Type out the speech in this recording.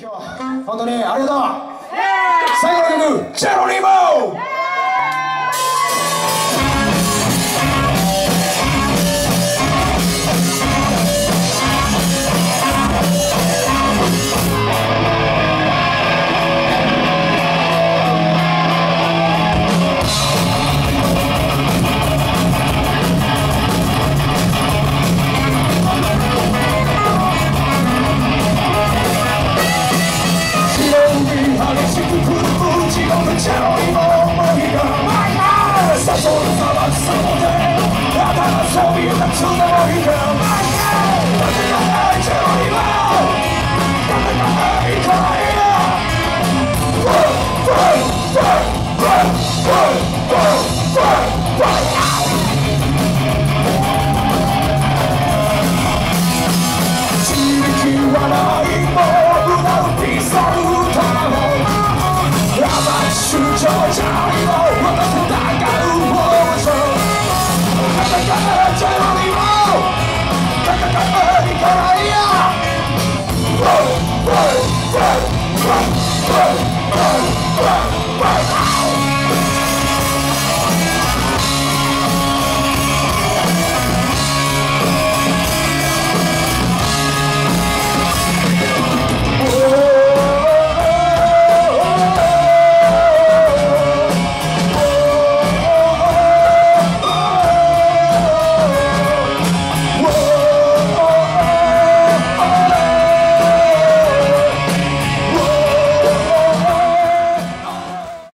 今日は本当にありがとう最後の曲「ジェロニモ!」Georgia, we know what the fuck I got. Christ.